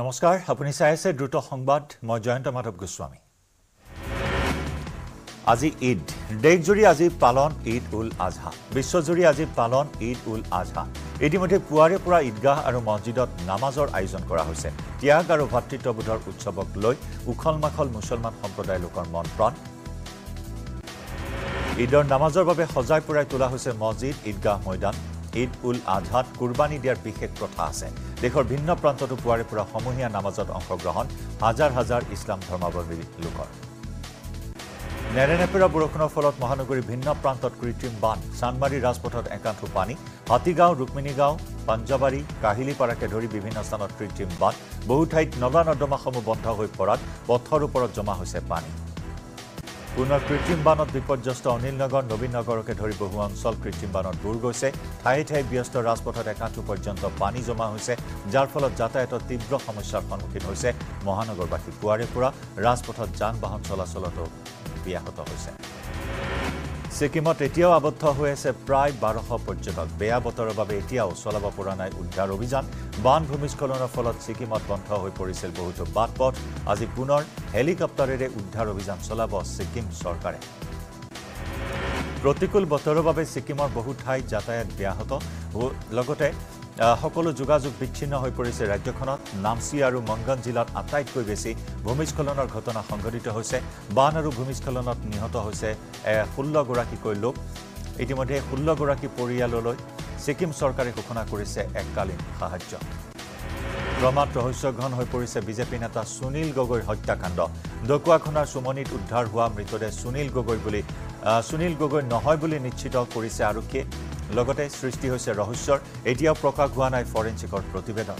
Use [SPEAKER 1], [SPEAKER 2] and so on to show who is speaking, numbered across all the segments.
[SPEAKER 1] নমস্কাৰ আপুনি চাই আছে দ্ৰুত সংবাদ মই জয়ন্ত মাধৱ গোস্বামী। আজি ঈদ দেশজুৰি আজি পালন ঈদ উল আজহা বিশ্বজুৰি আজি পালন ঈদ উল আজহা। ইতিমধ্যে পুৱাৰে পৰা ঈদগাহ আৰু মছজিদত নামাজৰ আয়োজন কৰা হৈছে। ত্যাগ আৰু ভাতৃত্ববোধৰ উৎসৱক লৈ উখল মাখল মুছলমান সম্প্ৰদায়ৰ লোকৰ মন প্ৰাণ। ঈদৰ নামাজৰ বাবে সজাই পৰাই তোলা হৈছে মছজিদ ঈদগাহ মৈদান ঈদ উল আজহাত কুৰবানী দিয়াৰ বিশেষ প্ৰথা আছে। দেশৰ ভিন্ন প্ৰান্ততো পুৱাৰে পৰা সমূহীয়া নামাজত অংশগ্ৰহণ হাজাৰ হাজাৰ ইছলাম ধৰ্মাৱলম্বী লোকৰ। নেৰেনেপেৰা বৰষুণৰ ফলত মহানগৰীৰ ভিন্ন প্ৰান্তত কৃত্ৰিম বান চান্দমাৰী ৰাজপথত একাংশ পানী হাতীগাঁও ৰুক্মিণীগাঁও পাঞ্জাবাৰী কাহিলীপাৰাকে ধৰি বিভিন্ন স্থানত কৃত্ৰিম বান বহু ঠাইত নলা নৰ্দমাসমূহ বন্ধ হৈ পৰাত পথৰ ওপৰত জমা হৈছে পানী। পুনৰ কৃত্ৰিম বানত বিপৰ্যস্ত অনিল নগৰ নবীন নগৰকে ধৰি বহু অঞ্চল কৃত্ৰিম বানত বুৰ গৈছে। ঠায়ে ঠায়ে ব্যস্ত ৰাজপথত একাঠু পৰ্যন্ত পানী জমা হৈছে যাৰ ফলত যাতায়াতৰ তীব্ৰ সমস্যাৰ সন্মুখীন হৈছে। মহানগৰবাসী পুৱাৰে পৰা ৰাজপথত যান বাহন চলাচলতো ব্যাহত হৈছে। ছিকিমত এতিয়াও আবদ্ধ হৈ আছে প্ৰায় বাৰশ পৰ্যটক। বেয়া বতৰৰ বাবে এতিয়াও চলাব পৰা নাই উদ্ধাৰ অভিযান। বান ভূমিস্খলনৰ ফলত ছিকিমত বন্ধ হৈ পৰিছিল বহুতো বাট পথ আজি পুনৰ হেলিকপ্টাৰেৰে উদ্ধাৰ অভিযান চলাব ছিকিম চৰকাৰে। প্ৰতিকূল বতৰৰ বাবে ছিকিমৰ বহু ঠাইত যাতায়াত ব্যাহত। লগতে সকলো যোগাযোগ বিচ্ছিন্ন হৈ পৰিছে। ৰাজ্যখনত নামচি আৰু মংগন জিলাত আটাইতকৈ বেছি ভূমিস্খলনৰ ঘটনা সংঘটিত হৈছে। বান আৰু ভূমিস্খলনত নিহত হৈছে ষোল্লগৰাকীকৈ লোক। ইতিমধ্যে ষোল্লগৰাকী পৰিয়াললৈ ছিকিম চৰকাৰে ঘোষণা কৰিছে এককালীন সাহায্য। ক্ৰমাৎ ৰহস্যঘন হৈ পৰিছে বিজেপি নেতা সুনীল গগৈৰ হত্যাকাণ্ড। ঢকুৱাখনাৰ চুমনিত উদ্ধাৰ হোৱা মৃতদেহ সুনীল গগৈ বুলি সুনীল গগৈ নহয় বুলি নিশ্চিত কৰিছে আৰক্ষীয়ে। লগতে সৃষ্টি হৈছে ৰহস্যৰ এতিয়াও প্ৰকাশ হোৱা নাই ফৰেঞ্চিকৰ প্ৰতিবেদন।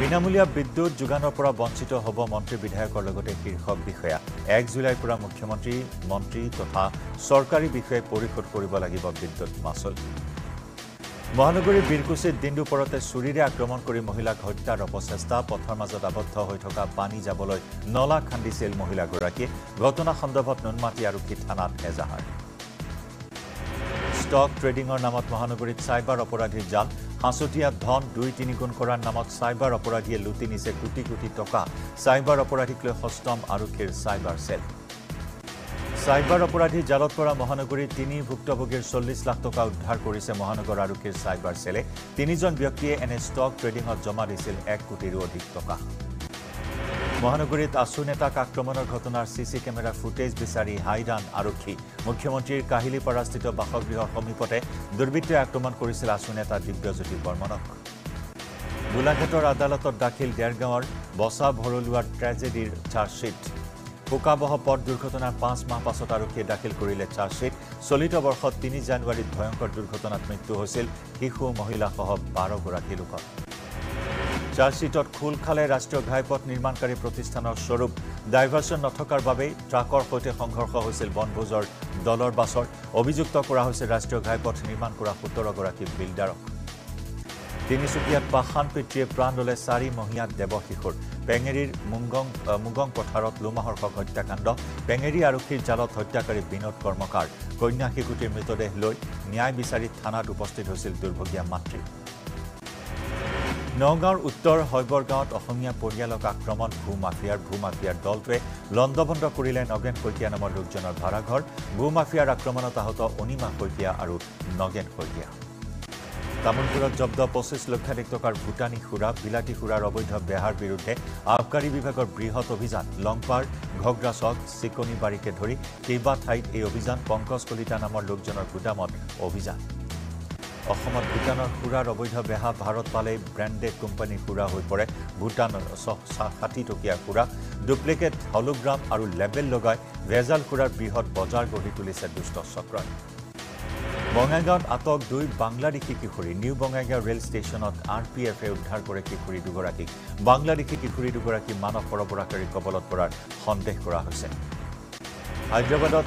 [SPEAKER 1] বিনামূলীয়া বিদ্যুৎ যোগানৰ পৰা বঞ্চিত হ'ব মন্ত্ৰী বিধায়কৰ লগতে শীৰ্ষক বিষয়া। এক জুলাইৰ পৰা মুখ্যমন্ত্ৰী মন্ত্ৰী তথা চৰকাৰী বিষয়াই পৰিশোধ কৰিব লাগিব বিদ্যুৎ মাচুল। মহানগৰীৰ বীৰকুছিত দিন দুপৰতে চুৰিৰে আক্ৰমণ কৰি মহিলাক হত্যাৰ অপচেষ্টা পথৰ মাজত আবদ্ধ হৈ থকা পানী যাবলৈ নলা খান্দিছিল মহিলাগৰাকীয়ে। ঘটনা সন্দৰ্ভত নুনমাটি আৰক্ষী থানাত এজাহাৰ। ষ্টক ট্ৰেডিঙৰ নামত মহানগৰীত চাইবাৰ অপৰাধীৰ জাল। সাঁচতীয়া ধন দুই তিনিগুণ কৰাৰ নামত চাইবাৰ অপৰাধীয়ে লুটি নিছে কোটি কোটি টকা। চাইবাৰ অপৰাধীক লৈ সষ্টম আৰক্ষীৰ চাইবাৰ চেল। চাইবাৰ অপৰাধীৰ জালত পৰা মহানগৰীৰ তিনি ভুক্তভোগীৰ চল্লিছ লাখ টকা উদ্ধাৰ কৰিছে মহানগৰ আৰক্ষীৰ চাইবাৰ চেলে। তিনিজন ব্যক্তিয়ে এনে ষ্টক ট্ৰেডিঙত জমা দিছিল এক কোটিৰো অধিক টকা। মহানগৰীত আছু নেতাক আক্ৰমণৰ ঘটনাৰ চি চি কেমেৰাৰ ফুটেজ বিচাৰি হাইৰাণ আৰক্ষী। মুখ্যমন্ত্ৰীৰ কাহিলীপাৰাস্থিত বাসগৃহৰ সমীপতে দুৰ্বৃত্তই আক্ৰমণ কৰিছিল আছু নেতা দিব্যজ্যোতি বৰ্মনক। গোলাঘাটৰ আদালতত দাখিল ডেৰগাঁৱৰ বচা ভৰলুৱাৰ ট্ৰেজেডিৰ চাৰ্জশ্বীট। শোকাবহ পথ দুৰ্ঘটনাৰ পাঁচ মাহ পাছত আৰক্ষীয়ে দাখিল কৰিলে চাৰ্জশ্বীট। চলিত বৰ্ষত তিনি জানুৱাৰীত ভয়ংকৰ দুৰ্ঘটনাত মৃত্যু হৈছিল শিশু মহিলাসহ বাৰগৰাকী লোকৰ চাৰ্জশ্বীটত খোল খালে ৰাষ্ট্ৰীয় ঘাইপথ নিৰ্মাণকাৰী প্ৰতিষ্ঠানৰ স্বৰূপ। ডাইভাৰ্চন নথকাৰ বাবেই ট্ৰাকৰ সৈতে সংঘৰ্ষ হৈছিল বনভোজৰ দলৰ বাছৰ অভিযুক্ত কৰা হৈছে ৰাষ্ট্ৰীয় ঘাইপথ নিৰ্মাণ কৰা সোতৰগৰাকী বিল্ডাৰক তিনিচুকীয়াত পাষাণ পিতৃয়ে প্ৰাণ ল'লে চাৰিমহীয়া দেৱশিশুৰ পেঙেৰীৰ মুংগং মুগং পথাৰত লোমাহৰ্ষক হত্যাকাণ্ড। পেঙেৰী আৰক্ষীৰ জালত হত্যাকাৰী বিনোদ কৰ্মকাৰ। কন্যা শিশুটিৰ মৃতদেহ লৈ ন্যায় বিচাৰি থানাত উপস্থিত হৈছিল দুৰ্ভগীয়া মাতৃ। নগাঁৱৰ উত্তৰ শৈবৰ গাঁৱত অসমীয়া পৰিয়ালক আক্ৰমণ ভূ মাফিয়াৰ ভূ মাফিয়াৰ দলটোৱে লণ্ডভণ্ড কৰিলে নগেন শইকীয়া নামৰ লোকজনৰ ভাড়াঘৰ ভূ মাফিয়াৰ আক্ৰমণত আহত অনিমা শইকীয়া আৰু নগেন শইকীয়া। তামোলপুৰত জব্দ পঁচিছ লক্ষাধিক টকাৰ ভূটানী সুৰা বিলাতী সুৰাৰ অবৈধ বেহাৰ বিৰুদ্ধে আবকাৰী বিভাগৰ বৃহৎ অভিযান লংপাৰ ঘগ্ৰাচক চিকনিবাৰীকে ধৰি কেইবা ঠাইত এই অভিযান পংকজ কলিতা নামৰ লোকজনৰ গুদামত অভিযান। অসমত ভূটানৰ সুৰাৰ অবৈধ বেহা ভাৰত পালেই ব্ৰেণ্ডেড কোম্পানীৰ সুৰা হৈ পৰে। ভূটানৰ ষাঠি টকীয়া সুৰা ডুপ্লিকেট হলোগ্ৰাম আৰু লেবেল লগাই ভেজাল সুৰাৰ বৃহৎ বজাৰ গঢ়ি তুলিছে দুষ্ট চক্ৰই। বঙাইগাঁৱত আটক দুই বাংলাদেশী কিশোৰী নিউ বঙাইগাঁও ৰেল ষ্টেচনত আৰ পি এফে উদ্ধাৰ কৰে কিশোৰী দুগৰাকীক। বাংলাদেশী কিশোৰী দুগৰাকী মানৱ সৰবৰাহকাৰীৰ কবলত পৰাৰ সন্দেহ কৰা হৈছে। হায়দৰাবাদত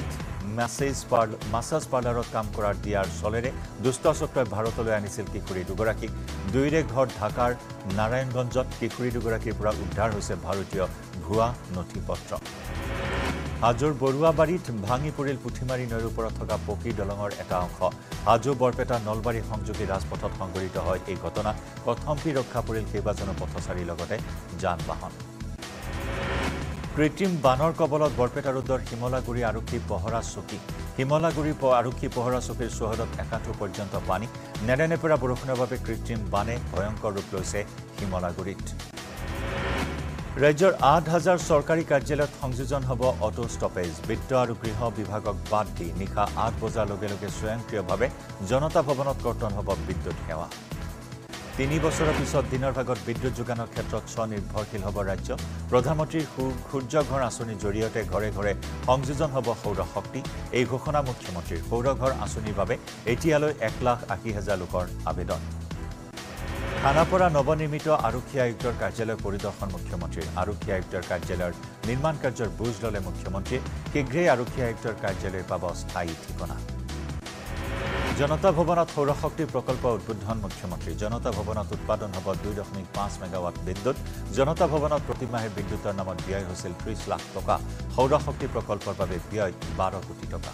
[SPEAKER 1] মেছেজ মাছাজ পাৰ্লাৰত কাম কৰাৰ দিয়াৰ চলেৰে দুষ্ট চক্ৰই ভাৰতলৈ আনিছিল কিশোৰী দুগৰাকীক। দুয়োৰে ঘৰ ঢাকাৰ নাৰায়ণগঞ্জত কিশোৰী দুগৰাকীৰ পৰা উদ্ধাৰ হৈছে ভাৰতীয় ভুৱা নথি পত্ৰ হাজোৰ বৰুৱাবাৰীত ভাঙি পৰিল পুথিমাৰী নৈৰ ওপৰত থকা পকী দলঙৰ এটা অংশ। হাজো বৰপেটা নলবাৰী সংযোগী ৰাজপথত সংঘটিত হয় এই ঘটনাত কথমপি ৰক্ষা পৰিল কেইবাজনো পথচাৰীৰ লগতে যান বাহন কৃত্ৰিম বানৰ কবলত বৰপেটা ৰোডৰ শিমলাগুৰি আৰক্ষী পহৰা চকী। শিমলাগুৰি আৰক্ষী পহৰা চকীৰ চৌহদত একাঠু পৰ্যন্ত পানী। নেৰানেপেৰা বৰষুণৰ বাবে কৃত্ৰিম বানে ভয়ংকৰ ৰূপ লৈছে শিমলাগুৰিত ৰাজ্যৰ আঠ হাজাৰ চৰকাৰী কাৰ্যালয়ত সংযোজন হ'ব অটো ষ্টপেজ। বিত্ত আৰু গৃহ বিভাগক বাদ দি নিশা আঠ বজাৰ লগে লগে স্বয়ংক্ৰিয়ভাৱে জনতা ভৱনত কৰ্তন হ'ব বিদ্যুৎ সেৱা। তিনি বছৰৰ পিছত দিনৰ ভাগত বিদ্যুৎ যোগানৰ ক্ষেত্ৰত স্বনিৰ্ভৰশীল হ'ব ৰাজ্য। প্ৰধানমন্ত্ৰীৰ সূৰ্যঘৰ আঁচনিৰ জৰিয়তে ঘৰে ঘৰে সংযোজন হ'ব সৌৰ শক্তি। এই ঘোষণা মুখ্যমন্ত্ৰীৰ সৌৰঘৰ আঁচনিৰ বাবে এতিয়ালৈ এক লাখ আশী হাজাৰ লোকৰ আবেদন। খানাপাৰা নৱনিৰ্মিত আৰক্ষী আয়ুক্তৰ কাৰ্যালয় পৰিদৰ্শন মুখ্যমন্ত্ৰীৰ আৰক্ষী আয়ুক্তৰ কাৰ্যালয়ৰ নিৰ্মাণ কাৰ্যৰ বুজ ল'লে মুখ্যমন্ত্ৰীয়ে। শীঘ্ৰেই আৰক্ষী আয়ুক্তৰ কাৰ্যালয় পাব স্থায়ী ঠিকনা। জনতা ভৱনত সৌৰশক্তি প্ৰকল্প উদ্বোধন মুখ্যমন্ত্ৰী। জনতা ভৱনত উৎপাদন হ'ব দুই দশমিক পাঁচ মেগাৱাট বিদ্যুৎ। জনতা ভৱনত প্ৰতিমাহে বিদ্যুতৰ নামত ব্যয় হৈছিল ত্ৰিছ লাখ টকা। সৌৰশক্তি প্ৰকল্পৰ বাবে ব্যয় বাৰ কোটি টকা।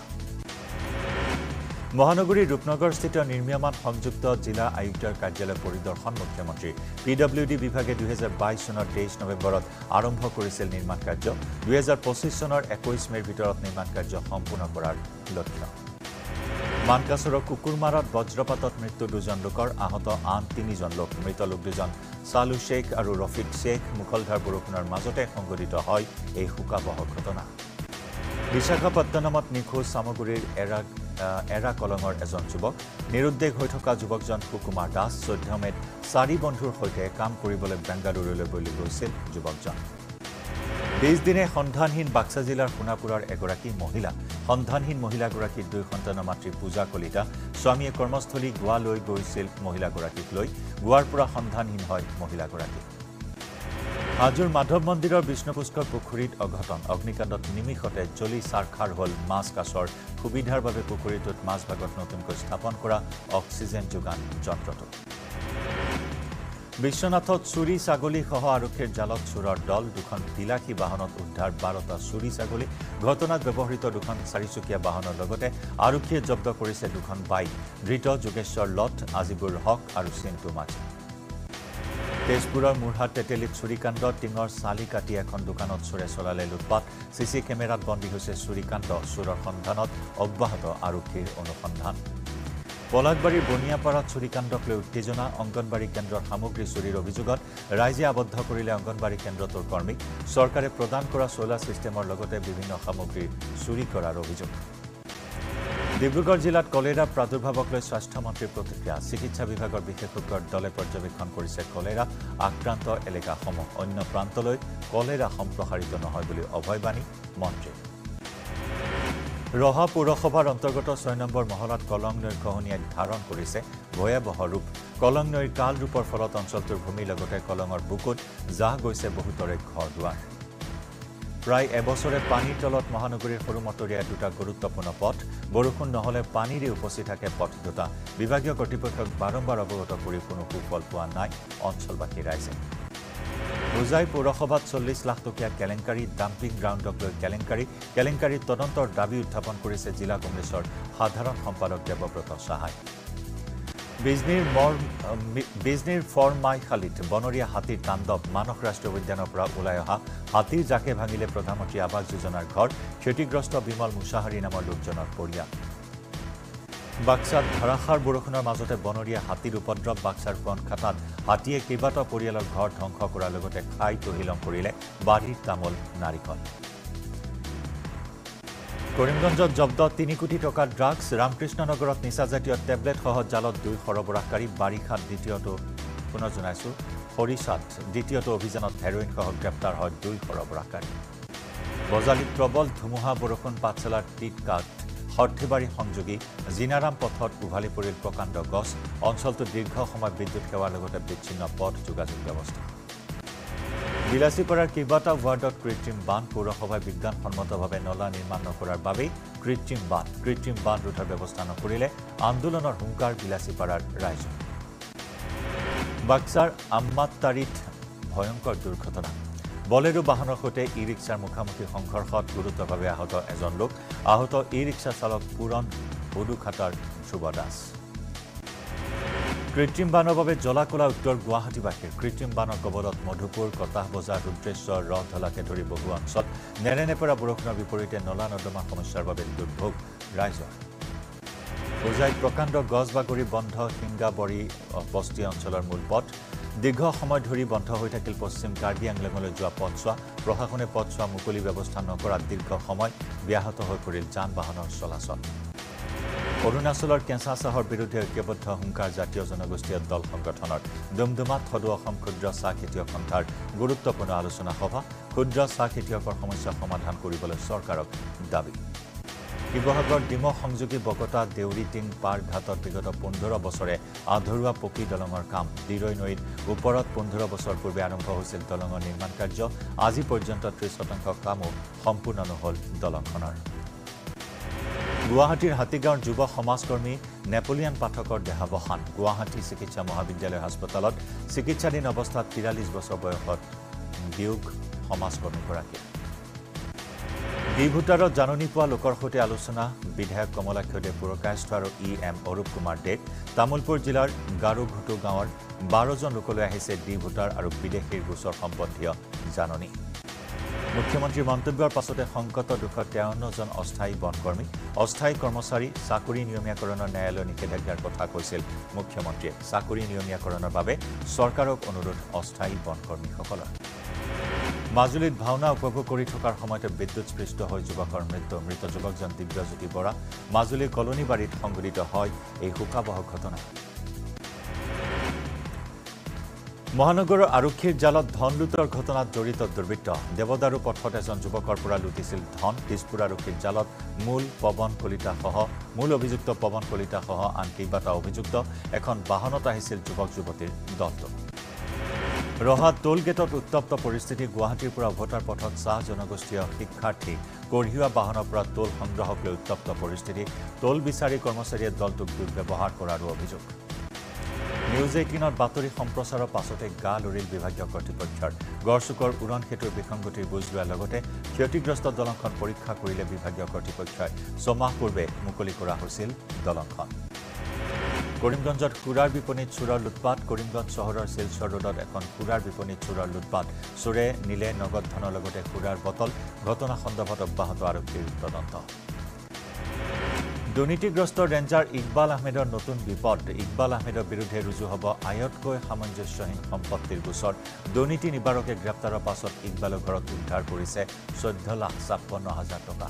[SPEAKER 1] মহানগৰীৰ ৰূপনগৰস্থিত নিৰ্মীয়মান সংযুক্ত জিলা আয়ুক্তৰ কাৰ্যালয় পৰিদৰ্শন মুখ্যমন্ত্ৰী। পি ডব্লিউ ডি বিভাগে দুহেজাৰ বাইছ চনৰ তেইছ নৱেম্বৰত আৰম্ভ কৰিছিল নিৰ্মাণ কাৰ্য। দুহেজাৰ পঁচিছ চনৰ একৈছ মেৰ ভিতৰত নিৰ্মাণ কাৰ্য সম্পূৰ্ণ কৰাৰ লক্ষ্য। মানকাছৰৰ কুকুৰমাৰত বজ্ৰপাতত মৃত্যু দুজন লোকৰ আহত আন তিনিজন লোক। মৃত লোক দুজন চালু শ্বেখ আৰু ৰফিক শ্বেখ মুখলধাৰ বৰষুণৰ মাজতে সংঘটিত হয় এই শোকাবহ ঘটনা। বিশাখাপট্টনমত নিখোজ চামগুৰিৰ এৰা এৰা কলঙৰ এজন যুৱক। নিৰুদ্দেশ হৈ থকা যুৱকজন সুকুমাৰ দাস চৈধ্য মেত চাৰি বন্ধুৰ সৈতে কাম কৰিবলৈ বেংগালুৰুলৈ বুলি গৈছিল যুৱকজন। বিছ দিনে সন্ধানহীন বাক্সা জিলাৰ সোণাপুৰৰ এগৰাকী মহিলা সন্ধানহীন মহিলাগৰাকীৰ দুই সন্তানৰ মাতৃ পূজা কলিতা স্বামীয়ে কৰ্মস্থলী গোৱালৈ গৈছিল মহিলাগৰাকীক লৈ। গোৱাৰ পৰা সন্ধানহীন হয় মহিলাগৰাকী। হাজোৰ মাধৱ মন্দিৰৰ বিষ্ণুপুষ্কৰ পুখুৰীত অঘটন। অগ্নিকাণ্ডত নিমিষতে জ্বলি চাৰখাৰ হ'ল মাছ কাছৰ। সুবিধাৰ বাবে পুখুৰীটোত মাজভাগত নতুনকৈ স্থাপন কৰা অক্সিজেন যোগান যন্ত্ৰটো। বিশ্বনাথত চুৰি ছাগলীসহ আৰক্ষীৰ জালত চোৰৰ দল দুখন বিলাসী বাহনত উদ্ধাৰ বাৰটা চুৰি ছাগলী ঘটনাত ব্যৱহৃত দুখন চাৰিচকীয়া বাহনৰ লগতে আৰক্ষীয়ে জব্দ কৰিছে দুখন বাইক। ধৃত যোগেশ্বৰ লট আজিবুৰ হক আৰু চিন্তু মাঝি। তেজপুৰৰ মুঢ়াত তেতেলীত চুৰিকাণ্ড টিঙৰ চালি কাটি এখন দোকানত চোৰে চলালে লুটপাত চি চি কেমেৰাত বন্দী হৈছে চুৰিকাণ্ড চোৰৰ সন্ধানত অব্যাহত আৰক্ষীৰ অনুসন্ধান। বনিয়াপাৰাত চুৰিকাণ্ডক লৈ উত্তেজনা অংগনবাড়ী কেন্দ্ৰৰ সামগ্ৰী চুৰিৰ অভিযোগত ৰাইজে আবদ্ধ অংগনবাড়ী কেন্দ্ৰটোৰ কৰ্মীক চৰকাৰে প্ৰদান কৰা চ'লাৰ ছিষ্টেমৰ লগতে বিভিন্ন সামগ্ৰী চুৰি কৰাৰ অভিযোগ। ডিব্ৰুগড় জিলাত কলেৰা প্ৰাদুৰ্ভাৱক লৈ স্বাস্থ্যমন্ত্ৰীৰ প্ৰতিক্ৰিয়া। চিকিৎসা বিভাগৰ বিশেষজ্ঞৰ দলে পৰ্যবেক্ষণ কৰিছে কলেৰা আক্ৰান্ত এলেকাসমূহ। অন্য প্ৰান্তলৈ কলেৰা সম্প্ৰসাৰিত নহয় বুলি অভয়বাণী মন্ত্ৰীৰ। ৰহা পৌৰসভাৰ অন্তৰ্গত ছয় নম্বৰ মহলাত কলং নৈৰ খহনীয়াই ধাৰণ কৰিছে ভয়াৱহ ৰূপ। কলং নৈৰ কাল ৰূপৰ ফলত অঞ্চলটোৰ ভূমিৰ লগতে কলঙৰ বুকুত জাহ গৈছে বহুতৰে ঘৰ দুৱাৰ। প্ৰায় এবছৰে পানীৰ তলত মহানগৰীৰ সৰুমতৰীয়া দুটা গুৰুত্বপূৰ্ণ পথ বৰষুণ নহ'লে পানীৰে উপচি থাকে পথ দুটা। বিভাগীয় কৰ্তৃপক্ষক বাৰম্বাৰ অৱগত কৰি কোনো সুফল পোৱা নাই অঞ্চলবাসী ৰাইজে। হোজাই পৌৰসভাত চল্লিছ লাখ টকীয়া কেলেংকাৰী ডাম্পিং গ্ৰাউণ্ডক লৈ কেলেংকাৰী কেলেংকাৰীৰ তদন্তৰ দাবী উত্থাপন কৰিছে জিলা কংগ্ৰেছৰ সাধাৰণ সম্পাদক দেৱব্ৰত সাহাই। বিজনীৰ মৰ বিজনীৰ ফৰমাইশালীত বনৰীয়া হাতীৰ তাণ্ডৱ মানস ৰাষ্ট্ৰীয় উদ্যানৰ পৰা ওলাই অহা হাতীৰ জাকে ভাঙিলে প্ৰধানমন্ত্ৰী আৱাস যোজনাৰ ঘৰ ক্ষতিগ্ৰস্ত বিমল মুছাহাৰী নামৰ লোকজনৰ পৰিয়াল। বাক্সাত ধাৰাসাৰ বৰষুণৰ মাজতে বনৰীয়া হাতীৰ উপদ্ৰৱ বাক্সাৰ কণখাটাত হাতীয়ে কেইবাটাও পৰিয়ালৰ ঘৰ ধ্বংস কৰাৰ লগতে খাই তহিলং কৰিলে বাৰীৰ তামোল নাৰিকল। কৰিমগঞ্জত জব্দ তিনি কোটি টকাৰ ড্ৰাগছ ৰামকৃষ্ণনগৰত নিচাজাতীয় টেবলেটসহ জালত দুই সৰবৰাহকাৰী বাৰিষাত দ্বিতীয়টো পুনৰ জনাইছোঁ সৰিষাত দ্বিতীয়টো অভিযানত হেৰইনসহ গ্ৰেপ্তাৰ হয় দুই সৰবৰাহকাৰী। বজালীত প্ৰবল ধুমুহা বৰষুণ পাঠশালাৰ টিটকাট সৰ্থিবাৰী সংযোগী জিনাৰাম পথত উভালি পৰিল প্ৰকাণ্ড গছ। অঞ্চলটোত দীৰ্ঘ সময় বিদ্যুৎ সেৱাৰ লগতে বিচ্ছিন্ন পথ যোগাযোগ ব্যৱস্থা। বিলাচীপাৰাৰ কেইবাটাও ৱাৰ্ডত কৃত্ৰিম বান্ধ পৌৰসভাই বিজ্ঞানসন্মতভাৱে নলা নিৰ্মাণ নকৰাৰ বাবেই কৃত্ৰিম বান্ধ কৃত্ৰিম বান্ধ ৰোধৰ ব্যৱস্থা নকৰিলে আন্দোলনৰ হুংকাৰ বিলাচীপাৰাৰ ৰাইজৰ। বাক্সাৰ আম্মাত্তাৰিত ভয়ংকৰ দুৰ্ঘটনা। বলেৰো বাহনৰ সৈতে ই ৰিক্সাৰ মুখামুখি সংঘৰ্ষত গুৰুতৰভাৱে আহত এজন লোক। আহত ই ৰিক্সা চালক পূৰণ হুডুখাটাৰ ধ্ৰুৱ দাস। কৃত্ৰিম বানৰ বাবে জ্বলা উত্তৰ গুৱাহাটীবাসীৰ কৃত্ৰিম বানৰ কবলত মধুপুৰ কটাহ বজাৰ ৰুদ্ৰেশ্বৰ ৰথঢলাকে ধৰি বহু অঞ্চল নেৰেনেপেৰা বৰষুণৰ বিপৰীতে নলা নৰ্দমা সমস্যাৰ বাবে দুৰ্ভোগ ৰাইজৰ। হোজাইত প্ৰকাণ্ড গছ বাগৰি বন্ধ সিংগাবৰী বস্তি অঞ্চলৰ মূল পথ। দীৰ্ঘ সময় ধৰি বন্ধ হৈ থাকিল পশ্চিম কাৰ্বি আংলঙলৈ যোৱা পথছোৱা প্ৰশাসনে পথছোৱা মুকলি ব্যৱস্থা নকৰাত দীৰ্ঘ সময় ব্যাহত হৈ পৰিল যান বাহনৰ চলাচল। অৰুণাচলৰ কেঁচা চাহৰ বিৰুদ্ধে ঐক্যবদ্ধ হুংকাৰ জাতীয় জনগোষ্ঠীয় দল সংগঠনৰ ডুমডুমাত সদৌ অসম ক্ষুদ্ৰ চাহ খেতিয়ক সন্থাৰ গুৰুত্বপূৰ্ণ আলোচনা সভা ক্ষুদ্ৰ চাহ খেতিয়কৰ সমস্যা সমাধান কৰিবলৈ চৰকাৰক দাবী। শিৱসাগৰ ডিমৌ সংযোগী বকতা দেউৰীটিং পাৰ ঘাটত বিগত পোন্ধৰ বছৰে আধৰুৱা পকী দলঙৰ কাম। দিৰৈ নৈত ওপৰত পোন্ধৰ বছৰ পূৰ্বে আৰম্ভ হৈছিল দলঙৰ নিৰ্মাণ কাৰ্য। আজি পৰ্যন্ত ত্ৰিছ শতাংশ কামো সম্পূৰ্ণ নহ'ল দলংখনৰ। গুৱাহাটীৰ হাতীগাঁৱৰ যুৱ সমাজকৰ্মী নেপলিয়ান পাঠকৰ দেহাৱসান। গুৱাহাটী চিকিৎসা মহাবিদ্যালয় হাস্পতালত চিকিৎসাধীন অৱস্থাত তিৰাল্লিছ বছৰ বয়সত বিয়োগ সমাজকৰ্মীগৰাকী। বি ভোটাৰত জাননী পোৱা লোকৰ সৈতে আলোচনা বিধায়ক কমলাক্ষ দেৱ পুৰকায়স্থ আৰু ই এম অৰূপ কুমাৰ দেৱ তামোলপুৰ জিলাৰ গাৰুঘুটু গাঁৱৰ বাৰজন লোকলৈ আহিছে ডি ভোটাৰ আৰু বিদেশীৰ গোচৰ সম্বন্ধীয় জাননী। মুখ্যমন্ত্ৰীৰ মন্তব্যৰ পাছতে সংকট দুশত তেৱন্নজন অস্থায়ী বনকৰ্মী অস্থায়ী কৰ্মচাৰী চাকৰি নিয়মীয়াকৰণৰ ন্যায়ালয়ৰ নিষেধাজ্ঞাৰ কথা কৈছিল মুখ্যমন্ত্ৰীয়ে। চাকৰি নিয়মীয়াকৰণৰ বাবে চৰকাৰক অনুৰোধ অস্থায়ী বনকৰ্মীসকলৰ। মাজুলীত ভাওনা উপভোগ কৰি থকাৰ সময়তে বিদ্যুৎস্পৃষ্ট হৈ যুৱকৰ মৃত্যু। মৃত যুৱকজন দিব্যজ্যোতি বৰা মাজুলীৰ কলনীবাৰীত সংঘটিত হয় এই শোকাবহ ঘটনা। মহানগৰৰ আৰক্ষীৰ জালত ধন লুটৰ ঘটনাত জড়িত দুৰ্বৃত্ত। দেৱদাৰু পথত এজন যুৱকৰ পৰা লুটিছিল ধন। দিছপুৰ আৰক্ষীৰ জালত মূল পৱন কলিতাসহ মূল অভিযুক্ত পৱন কলিতাসহ আন কেইবাটা অভিযুক্ত। এখন বাহনত আহিছিল যুৱক যুৱতীৰ দলটো। ৰহাত টোল গেটত উত্তপ্ত পৰিস্থিতি গুৱাহাটীৰ পৰা উভতাৰ পথত চাহ জনগোষ্ঠীয় শিক্ষাৰ্থী কঢ়িওৱা বাহনৰ পৰা টোল সংগ্ৰহক লৈ উত্তপ্ত পৰিস্থিতি টোল বিচাৰী কৰ্মচাৰীয়ে দলটোক দুৰ্ব্যৱহাৰ কৰাৰো অভিযোগ। নিউজ এইটিনত বাতৰি সম্প্ৰচাৰৰ পাছতে গা লৰিল বিভাগীয় কৰ্তৃপক্ষৰ। গড়চুকৰ উৰণ সেতুৰ বিসংগতিৰ বুজ লোৱাৰ লগতে ক্ষতিগ্ৰস্ত দলংখন পৰীক্ষা কৰিলে বিভাগীয় কৰ্তৃপক্ষই। ছমাহ পূৰ্বে মুকলি কৰা হৈছিল দলংখন। কৰিমগঞ্জত সুৰাৰ বিপণীত চোৰৰ লুটপাট। কৰিমগঞ্জ চহৰৰ শিলচৰ ৰোডত এখন সুৰাৰ বিপণীত চোৰৰ লুটপাট। চোৰে নিলে নগদ ধনৰ লগতে সুৰাৰ বটল ঘটনা সন্দৰ্ভত অব্যাহত আৰক্ষীৰ তদন্ত। দুৰ্নীতিগ্ৰস্ত ৰেঞ্জাৰ ইকবাল আহমেদৰ নতুন বিপদ। ইকবাল আহমেদৰ বিৰুদ্ধে ৰুজু হ'ব আয়তকৈ সামঞ্জস্যহীন সম্পত্তিৰ গোচৰ। দুৰ্নীতি নিবাৰকে গ্ৰেপ্তাৰৰ পাছত ইকবালৰ ঘৰত উদ্ধাৰ কৰিছে চৈধ্য লাখ ছাপন্ন হাজাৰ টকা।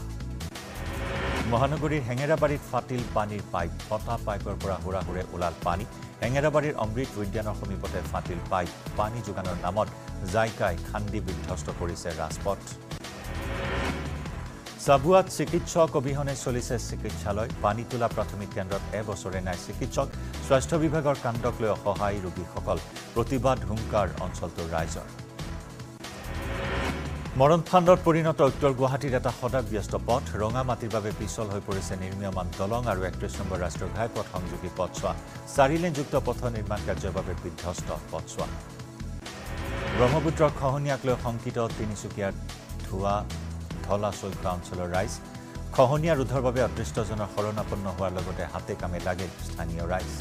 [SPEAKER 1] মহানগৰীৰ হেঙেৰাবাৰীত ফাটিল পানীৰ পাইপ ফটা পাইপৰ পৰা হুৰাহুৰে ওলাল পানী। হেঙেৰাবাৰীৰ অমৃত উদ্যানৰ সমীপতে ফাটিল পাইপ পানী যোগানৰ নামত জাইকাই খান্দি বিধ্বস্ত কৰিছে ৰাজপথ। চাবুৱাত চিকিৎসক অবিহনে চলিছে চিকিৎসালয়। পানী তোলা প্ৰাথমিক কেন্দ্ৰত এবছৰে নাই চিকিৎসক। স্বাস্থ্য বিভাগৰ কাণ্ডক লৈ অসহায় ৰোগীসকল। প্ৰতিবাদ হুংকাৰ অঞ্চলটোৰ ৰাইজৰ। মৰণফাণ্ডত পৰিণত উত্তৰ গুৱাহাটীৰ এটা সদাব্যস্ত পথ ৰঙা মাটিৰ বাবে পিছল হৈ পৰিছে নিৰ্মীয়মান দলং আৰু একত্ৰিছ নম্বৰ ৰাষ্ট্ৰীয় ঘাইপথ সংযোগী পথছোৱা। চাৰিলেনযুক্ত পথ নিৰ্মাণ কাৰ্যৰ বাবে বিধ্বস্ত পথছোৱা। ব্ৰহ্মপুত্ৰৰ খহনীয়াক লৈ শংকিত তিনিচুকীয়াৰ ধোৱা ধলা চৈখোৱা অঞ্চলৰ ৰাইজ। খহনীয়া ৰোধৰ বাবে অদৃষ্টজনৰ শৰণাপন্ন হোৱাৰ লগতে হাতে কামে লাগিল স্থানীয় ৰাইজ।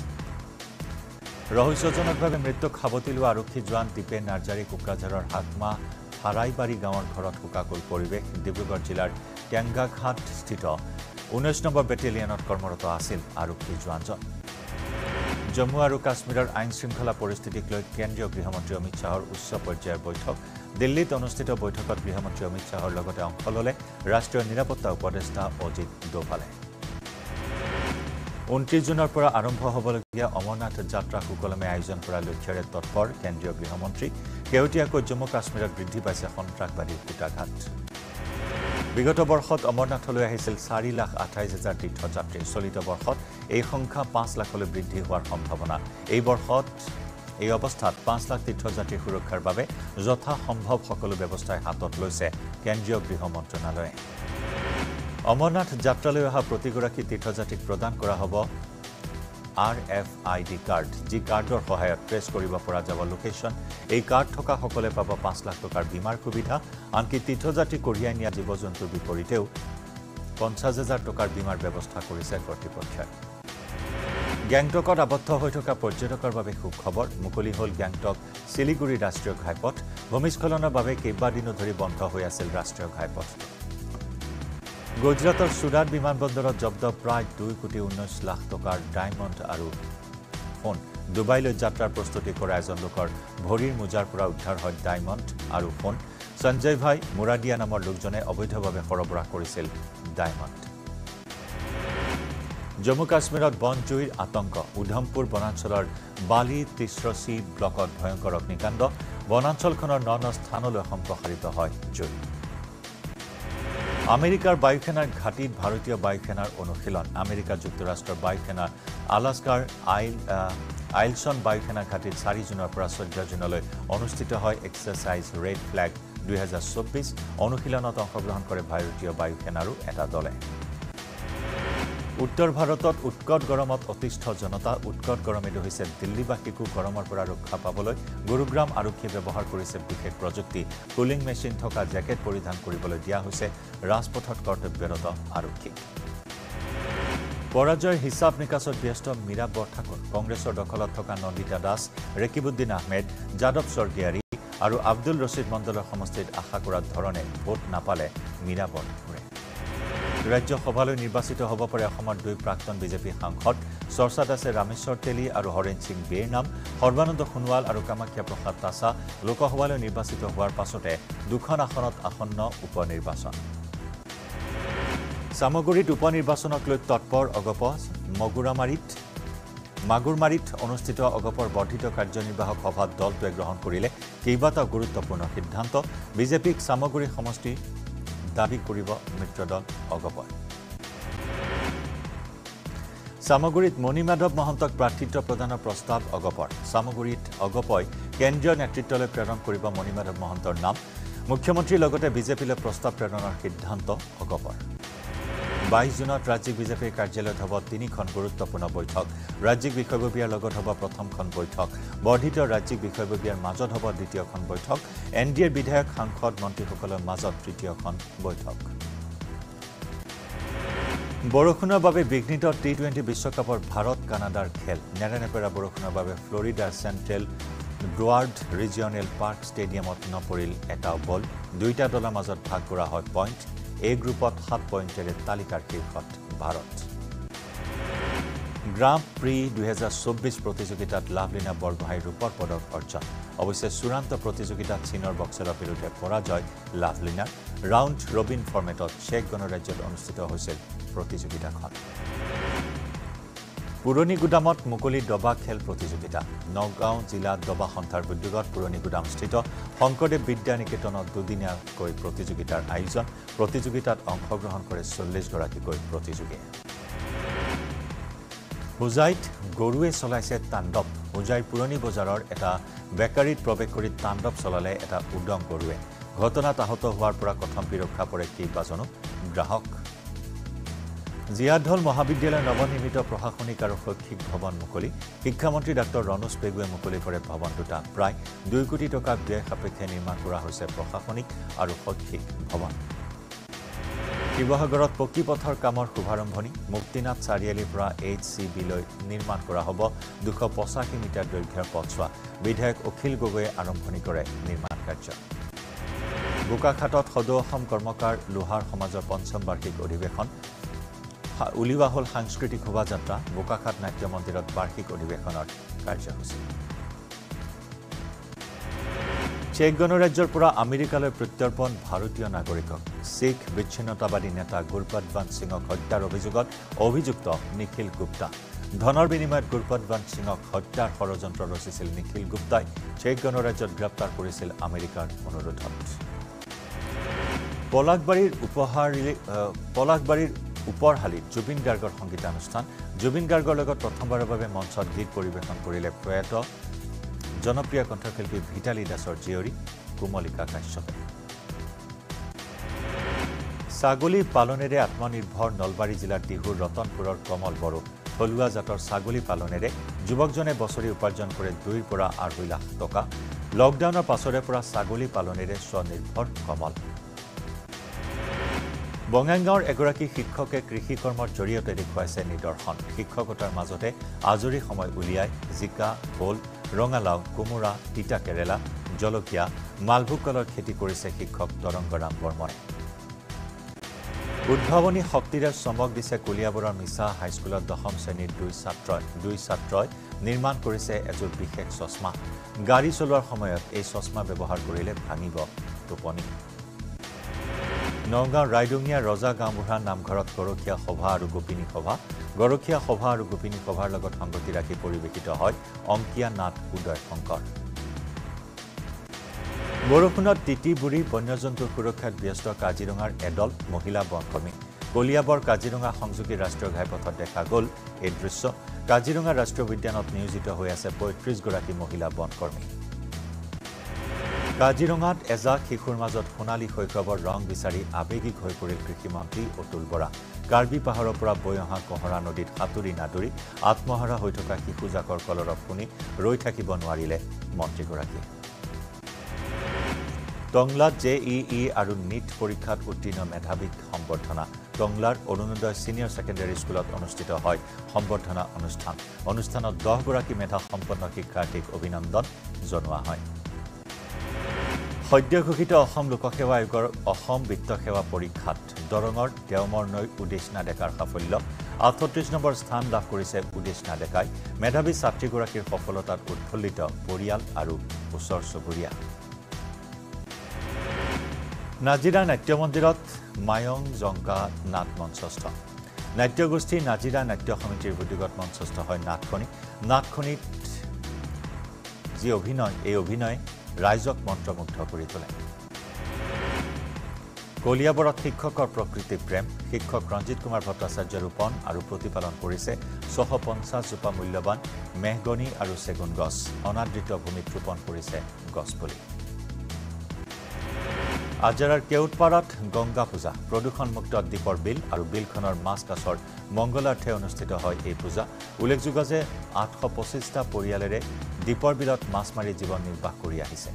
[SPEAKER 1] ৰহস্যজনকভাৱে মৃত্যুক সাৱটি লোৱা আৰক্ষী জোৱান দীপেন নাৰ্জাৰী কোকৰাঝাৰৰ হাকমা হাৰাইবাৰী গাঁৱৰ ঘৰত শোকাকুল পৰিৱেশ ডিব্ৰুগড় জিলাৰ টেংগাঘাটস্থিত ঊনৈছ নম্বৰ বেটেলিয়নত কৰ্মৰত আছিল আৰক্ষী জোৱানজন। জম্মু আৰু কাশ্মীৰৰ আইন শৃংখলা পৰিস্থিতিক লৈ কেন্দ্ৰীয় গৃহমন্ত্ৰী অমিত শ্বাহৰ উচ্চ পৰ্যায়ৰ বৈঠক। দিল্লীত অনুষ্ঠিত বৈঠকত গৃহমন্ত্ৰী অমিত শ্বাহৰ লগতে অংশ ল'লে ৰাষ্ট্ৰীয় নিৰাপত্তা উপদেষ্টা অজিত ডোভালে ঊনত্ৰিছ জুনৰ পৰা আৰম্ভ হ'বলগীয়া অমৰনাথ যাত্ৰা সুকলমে আয়োজন কৰাৰ লক্ষ্যৰে তৎপৰ কেন্দ্ৰীয় গৃহমন্ত্ৰী শেহতীয়াকৈ জম্মু কাশ্মীৰত বৃদ্ধি পাইছে সন্ত্ৰাসবাদীৰ কূটাঘাত বিগত বৰ্ষত অমৰনাথলৈ আহিছিল চাৰি লাখ আঠাইছ হাজাৰ তীৰ্থযাত্ৰী। চলিত বৰ্ষত এই সংখ্যা পাঁচ লাখলৈ বৃদ্ধি হোৱাৰ সম্ভাৱনা। এই বৰ্ষত এই অৱস্থাত পাঁচ লাখ তীৰ্থযাত্ৰীৰ সুৰক্ষাৰ বাবে যথাসম্ভৱ সকলো ব্যৱস্থাই হাতত লৈছে কেন্দ্ৰীয় গৃহ মন্ত্ৰণালয়ে। অমৰনাথ যাত্ৰালৈ অহা প্ৰতিগৰাকী তীৰ্থযাত্ৰীক প্ৰদান কৰা হ'ব R F I D card. যি কাৰ্ডৰ সহায়ত ট্ৰেছ কৰিব পৰা যাব লোকেশ্যন। এই কাৰ্ড থকাসকলে পাব পাঁচ লাখ টকাৰ বীমাৰ সুবিধা। আনকি তীৰ্থযাত্ৰী কঢ়িয়াই নিয়া জীৱ জন্তুৰ বিপৰীতেও পঞ্চাছ হাজাৰ টকাৰ বীমাৰ ব্যৱস্থা কৰিছে কৰ্তৃপক্ষই। গেংটকত আবদ্ধ হৈ থকা পৰ্যটকৰ বাবে সুখবৰ। মুকলি হ'ল গেংটক শিলিগুৰি ৰাষ্ট্ৰীয় ঘাইপথ। ভূমিস্খলনৰ বাবে কেইবাদিনো ধৰি বন্ধ হৈ আছিল ৰাষ্ট্ৰীয় ঘাইপথ। গুজৰাটৰ চুৰাট বিমানবন্দৰত জব্দ প্ৰায় দুই কোটি ঊনৈছ লাখ টকাৰ ডায়মণ্ড আৰু সোণ ডুবাইলৈ যাত্ৰাৰ প্ৰস্তুতি কৰা এজন লোকৰ ভৰিৰ মোজাৰ পৰা উদ্ধাৰ হয় ডায়মণ্ড আৰু সোণ সঞ্জয় ভাই মুৰাদিয়া নামৰ লোকজনে অবৈধভাৱে সৰবৰাহ কৰিছিল ডায়মণ্ড। জম্মু কাশ্মীৰত বন জুইৰ আতংক। উধমপুৰ বনাঞ্চলৰ বালি তিশ্ৰচি ব্লকত ভয়ংকৰ অগ্নিকাণ্ড। বনাঞ্চলখনৰ ন ন স্থানলৈ সম্প্ৰসাৰিত হয় জুই। আমেৰিকাৰ বায়ুসেনাৰ ঘাটিত ভাৰতীয় বায়ুসেনাৰ অনুশীলন। আমেৰিকা যুক্তৰাষ্ট্ৰৰ বায়ুসেনা আলাস্কাৰ আইল আইলছন বায়ুসেনা ঘাটিত চাৰি জুনৰ পৰা চৈধ্য জুনলৈ অনুষ্ঠিত হয় এক্সাৰচাইজ ৰেড ফ্লেগ দুহেজাৰ চৌব্বিছ। অনুশীলনত অংশগ্ৰহণ কৰে ভাৰতীয় বায়ুসেনাৰো এটা দলে। উত্তৰ ভাৰতত উৎকট গৰমত অতিষ্ঠ জনতা উৎকট গৰম হৈছে দিল্লীবাসীকো গৰমৰ পৰা ৰক্ষা পাবলৈ গুৰুগ্ৰাম আৰক্ষীয়ে ব্যৱহাৰ কৰিছে বিশেষ প্ৰযুক্তি। কুলিং মেচিন থকা জেকেট পৰিধান কৰিবলৈ দিয়া হৈছে ৰাজপথত কৰ্তব্যৰত আৰক্ষীক। পৰাজয়ৰ হিচাপ নিকাচত ব্যস্ত মীৰা বৰঠাকুৰ কংগ্ৰেছৰ দখলত থকা নন্দিতা দাস ৰেকিবুদ্দিন আহমেদ যাদৱ স্বৰ্গীয়াৰী আৰু আব্দুল ৰছিদ মণ্ডলৰ সমষ্টিত আশা কৰাৰ ধৰণে ভোট নাপালে মীৰা বৰঠাকুৰে। ৰাজ্যসভালৈ নিৰ্বাচিত হ'ব পাৰে অসমৰ দুই প্ৰাক্তন বিজেপি সাংসদ চৰ্চাত আছে ৰামেশ্বৰ তেলী আৰু হৰেণ সিং বেৰ নাম সৰ্বানন্দ সোণোৱাল আৰু কামাখ্যা প্ৰসাদ তাছা লোকসভালৈ নিৰ্বাচিত হোৱাৰ পাছতে দুখন আসনত আসন্ন উপ নিৰ্বাচন চামগুৰিত উপ নিৰ্বাচনক লৈ তৎপৰ অগপ মগুৰামাৰীত মাগুৰমাৰীত অনুষ্ঠিত অগপৰ বৰ্ধিত কাৰ্যনিৰ্বাহক সভাত দলটোৱে গ্ৰহণ কৰিলে কেইবাটাও গুৰুত্বপূৰ্ণ সিদ্ধান্ত। বিজেপিক চামগুৰি সমষ্টি দাবী কৰিব মিত্ৰদল অগপই চামগুৰিত মণিমাধৱ মহন্তক প্ৰাৰ্থিত্ব প্ৰদানৰ প্ৰস্তাৱ অগপৰ চামগুৰিত অগপই কেন্দ্ৰীয় নেতৃত্বলৈ প্ৰেৰণ কৰিব মণিমাধৱ মহন্তৰ নাম। মুখ্যমন্ত্ৰীৰ লগতে বিজেপিলৈ প্ৰস্তাৱ প্ৰেৰণৰ সিদ্ধান্ত অগপৰ বাইছ জুনত ৰাজ্যিক বিজেপিৰ কাৰ্যালয়ত হ'ব তিনিখন গুৰুত্বপূৰ্ণ বৈঠক। ৰাজ্যিক বিষয়ববীয়াৰ লগত হ'ব প্ৰথমখন বৈঠক। বৰ্ধিত ৰাজ্যিক বিষয়ববীয়াৰ মাজত হ'ব দ্বিতীয়খন বৈঠক। এন ডি এৰ বিধায়ক সাংসদ মন্ত্ৰীসকলৰ মাজত তৃতীয়খন বৈঠক। বৰষুণৰ বাবে বিঘ্নিত টি টুৱেণ্টি বিশ্বকাপৰ ভাৰত কানাডাৰ খেল। নেৰানেপেৰা বৰষুণৰ বাবে ফ্লৰিডাৰ চেণ্ট্ৰেল ব্ৰোৱাৰ্ড ৰিজিয়নেল পাৰ্ক ষ্টেডিয়ামত নপৰিল এটাও বল। দুয়োটা দলৰ মাজত ভাগ কৰা হয় পইণ্ট। এই গ্ৰুপত সাত পইণ্টেৰে তালিকাৰ শীৰ্ষত ভাৰত। গ্ৰাম প্ৰি দুহেজাৰ চৌব্বিছ প্ৰতিযোগিতাত লাভলীনা বৰগোহাঁই ৰূপৰ পদক অৰ্জন। অৱশ্যে চূড়ান্ত প্ৰতিযোগিতাত চীনৰ বক্সাৰৰ বিৰুদ্ধে পৰাজয় লাভলীনাৰ ৰাউণ্ড ৰবিন ফৰ্মেটত চেক গণৰাজ্যত অনুষ্ঠিত হৈছিল প্ৰতিযোগিতাখন। পুৰণি গুদামত মুকলি দবা খেল প্ৰতিযোগিতা। নগাঁও জিলা দবা সন্থাৰ উদ্যোগত পুৰণি গুদামস্থিত শংকৰদেৱ বিদ্যা নিকেতনত দুদিনীয়াকৈ প্ৰতিযোগিতাৰ আয়োজন। প্ৰতিযোগিতাত অংশগ্ৰহণ কৰে চল্লিছগৰাকীকৈ প্ৰতিযোগীয়ে হোজাইত গৰুৱে চলাইছে তাণ্ডৱ। হোজাইৰ পুৰণি বজাৰৰ এটা বেকাৰীত প্ৰৱেশ কৰি তাণ্ডৱ চলালে এটা উদং গৰুৱে। ঘটনাত আহত হোৱাৰ পৰা কথম্পি ৰক্ষা পৰে কেইবাজনো গ্ৰাহক। জিয়াধল মহাবিদ্যালয়ৰ নৱনিৰ্মিত প্ৰশাসনিক আৰু শৈক্ষিক ভৱন মুকলি। শিক্ষামন্ত্ৰী ডাঃ ৰণোজ পেগুৱে মুকলি কৰে ভৱন দুটা প্ৰায় দুই কোটি টকা ব্যয় সাপেক্ষে নিৰ্মাণ কৰা হৈছে প্ৰশাসনিক আৰু শৈক্ষিক ভৱন। শিৱসাগৰত পকী পথৰ কামৰ শুভাৰম্ভণি। মুক্তিনাথ চাৰিআলিৰ পৰা এইচ চি বিলৈ নিৰ্মাণ কৰা হ'ব দুশ পঁচাশী মিটাৰ দৈৰ্ঘ্যৰ পথছোৱা বিধায়ক অখিল গগৈয়ে আৰম্ভণি কৰে নিৰ্মাণ কাৰ্য। বোকাখাটত সদৌ অসম কৰ্মকাৰ লোহাৰ সমাজৰ পঞ্চম বাৰ্ষিক অধিৱেশন। উলিওৱা হ'ল সাংস্কৃতিক শোভাযাত্ৰা বোকাখাট নাট্য মন্দিৰত বাৰ্ষিক অধিৱেশনৰ কাৰ্যসূচী। চেক গণৰাজ্যৰ পৰা আমেৰিকালৈ প্ৰত্যৰ্পণ ভাৰতীয় নাগৰিকক। শিখ বিচ্ছিন্নতাবাদী নেতা গুৰপতৱান সিঙক হত্যাৰ অভিযোগত অভিযুক্ত নিখিল গুপ্তা। ধনৰ বিনিময়ত গুৰপতৱান সিঙক হত্যাৰ ষড়যন্ত্ৰ ৰচিছিল নিখিল গুপ্তাই। চেক গণৰাজ্যত গ্ৰেপ্তাৰ কৰিছিল আমেৰিকাৰ অনুৰোধত। পলাকবাৰীৰ উপহাৰ পলাকবাৰীৰ ওপৰশালীত জুবিন গাৰ্গৰ সংগীতানুষ্ঠান। জুবিন গাৰ্গৰ লগত প্ৰথমবাৰৰ বাবে মঞ্চত গীত পৰিৱেশন কৰিলে প্ৰয়াত জনপ্ৰিয় কণ্ঠশিল্পী ভিতালী দাসৰ জীয়ৰী কোমলিকা কাশ্যপে। ছাগলী পালনেৰে আত্মনিৰ্ভৰ নলবাৰী জিলাৰ টিহুৰ ৰতনপুৰৰ কমল বড়ো। থলুৱা জাতৰ ছাগলী পালনেৰে যুৱকজনে বছৰি উপাৰ্জন কৰে দুইৰ পৰা আঢ়ৈ লাখ টকা। লকডাউনৰ পাছৰে পৰা ছাগলী পালনেৰে স্বনিৰ্ভৰ কমল। বঙাইগাঁৱৰ এগৰাকী শিক্ষকে কৃষি কৰ্মৰ জৰিয়তে দেখুৱাইছে নিদৰ্শন। শিক্ষকতাৰ মাজতে আজৰি সময় উলিয়াই জিকা ভোল ৰঙালাও কোমোৰা তিতা কেৰেলা জলকীয়া মালভোগ কলৰ খেতি কৰিছে শিক্ষক তৰংগৰাম বৰ্মনে। উদ্ভাৱনী শক্তিৰে চমক দিছে কলিয়াবৰৰ মিছা হাইস্কুলত দশম শ্ৰেণীৰ দুই ছাত্ৰই। দুই ছাত্ৰই নিৰ্মাণ কৰিছে এযোৰ বিশেষ চশমা। গাড়ী চলোৱাৰ সময়ত এই চশমা ব্যৱহাৰ কৰিলে ভাঙিব টোপনি। নগাঁও ৰাইডঙীয়া ৰজা গাঁওবুঢ়া নামঘৰত গৰখীয়া সভা আৰু গোপিনী সভা। গৰখীয়া সভা আৰু গোপিনী সভাৰ লগত সংগতি ৰাখি পৰিৱেশিত হয় অংকীয়া নাট উদয় শংকৰ। বৰষুণত তিতি বুঢ়ী বন্যজন্তুৰ সুৰক্ষাত ব্যস্ত কাজিৰঙাৰ এদল মহিলা বনকৰ্মী কলিয়াবৰ কাজিৰঙা সংযোগী ৰাষ্ট্ৰীয় ঘাইপথত দেখা গ'ল এই দৃশ্য। কাজিৰঙা ৰাষ্ট্ৰীয় উদ্যানত নিয়োজিত হৈ আছে পঁয়ত্ৰিছগৰাকী মহিলা বনকৰ্মী। কাজিৰঙাত এজাক শিশুৰ মাজত সোণালী শৈশৱৰ ৰং বিচাৰি আৱেগিক হৈ পৰিল কৃষিমন্ত্ৰী অতুল বৰা। কাৰ্বি পাহাৰৰ পৰা বৈ অহা কহৰা নদীত সাঁতুৰি নাদুৰি আত্মহাৰা হৈ থকা শিশুজাকৰ কলৰৱ শুনি ৰৈ থাকিব নোৱাৰিলে মন্ত্ৰীগৰাকীয়ে। টংলাত জে ই ই আৰু নিট পৰীক্ষাত উত্তীৰ্ণ মেধাৱীক সম্বৰ্ধনা। টংলাৰ অৰুণোদয় ছিনিয়ৰ ছেকেণ্ডেৰী স্কুলত অনুষ্ঠিত হয় সম্বৰ্ধনা অনুষ্ঠান। অনুষ্ঠানত দহগৰাকী মেধা সম্পন্ন শিক্ষাৰ্থীক অভিনন্দন জনোৱা হয়। সদ্য ঘোষিত অসম লোকসেৱা আয়োগৰ অসম বিত্ত সেৱা পৰীক্ষাত দৰঙৰ দেওমৰ নৈ উদেশনা ডেকাৰ সাফল্য আঠত্ৰিছ নম্বৰ স্থান লাভ কৰিছে উদেশনা ডেকাই মেধাৱী ছাত্ৰীগৰাকীৰ সফলতাত উৎফুল্লিত পৰিয়াল আৰু ওচৰ চুবুৰীয়া। নাজিৰা নাট্য মন্দিৰত মায়ং জংকা নাট মঞ্চস্থ। নাট্যগোষ্ঠী নাজিৰা নাট্য সমিতিৰ উদ্যোগত মঞ্চস্থ হয় নাটখনি। নাটখনিত যি অভিনয় এই অভিনয়ে ৰাইজক মন্ত্ৰমুগ্ধ কৰি তোলে। কলিয়াবৰত শিক্ষকৰ প্ৰকৃতি প্ৰেম শিক্ষক ৰঞ্জিত কুমাৰ ভট্টাচাৰ্য ৰোপণ আৰু প্ৰতিপালন কৰিছে ছশ পঞ্চাছজোপা মূল্যৱান মেহগনি আৰু চেগুন গছ। অনাদৃত ভূমিত ৰোপণ কৰিছে গছপুলি। আজাৰাৰ কেউটপাৰাত গংগা পূজা প্ৰদূষণমুক্ত দ্বীপৰ বিল আৰু বিলখনৰ মাছ কাছৰ মংগলাৰ্থে অনুষ্ঠিত হয় এই পূজা। উল্লেখযোগ্য যে আঠশ পঁচিছটা পৰিয়ালেৰে দ্বীপৰ বিলত মাছ মাৰি জীৱন নিৰ্বাহ কৰি আহিছে।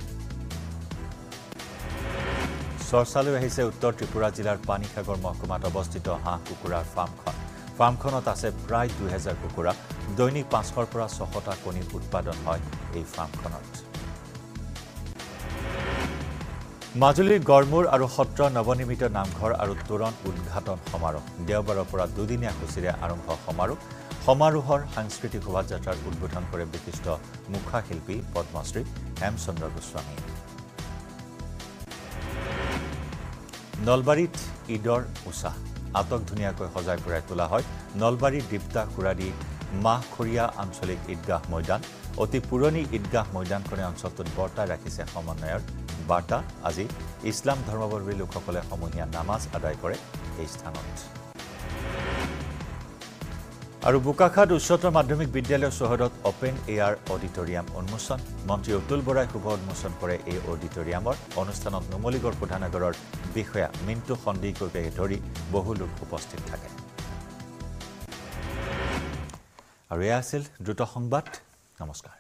[SPEAKER 1] চৰ্চালৈ আহিছে উত্তৰ ত্ৰিপুৰা জিলাৰ পানীসাগৰ মহকুমাত অৱস্থিত হাঁহ কুকুৰাৰ ফাৰ্মখন। ফাৰ্মখনত আছে প্ৰায় দুহেজাৰ কুকুৰা। দৈনিক পাঁচশৰ পৰা ছশটা কণী উৎপাদন হয় এই ফাৰ্মখনত। মাজুলীৰ গড়মূৰ আৰু সত্ৰ নৱনিৰ্মিত নামঘৰ আৰু তোৰণ উদ্ঘাটন সমাৰোহ। দেওবাৰৰ পৰা দুদিনীয়া সূচীৰে আৰম্ভ সমাৰোহ। সমাৰোহৰ সাংস্কৃতিক শোভাযাত্ৰাৰ উদ্বোধন কৰে বিশিষ্ট মুখাশিল্পী পদ্মশ্ৰী হেমচন্দ্ৰ গোস্বামীয়ে নলবাৰীত ঈদৰ উচাহ আটক ধুনীয়াকৈ সজাই পৰাই তোলা হয়। নলবাৰীৰ দীপ্তা খুৰাডী মাহখৰীয়া আঞ্চলিক ঈদগাহ মৈদান। অতি পুৰণি ঈদগাহ মৈদানখনে অঞ্চলটোত বৰ্তাই ৰাখিছে সমন্বয়ৰ বাৰ্তা আজি ইছলাম ধৰ্মাৱলম্বী লোকসকলে সমূহীয়া নামাজ আদায় কৰে এই স্থানত। আৰু বোকাখাত উচ্চতৰ মাধ্যমিক বিদ্যালয় চৌহদত অপেন এয়াৰ অডিটৰিয়াম উন্মোচন। মন্ত্ৰী অতুল বৰাই শুভ উন্মোচন কৰে এই অডিটৰিয়ামৰ। অনুষ্ঠানত নুমলীগড় শোধানাগাৰৰ বিষয়া মিণ্টু সন্দিকৈকে ধৰি বহু লোক উপস্থিত থাকে। আৰু এয়া আছিল দ্ৰুত সংবাদ। নমস্কাৰ।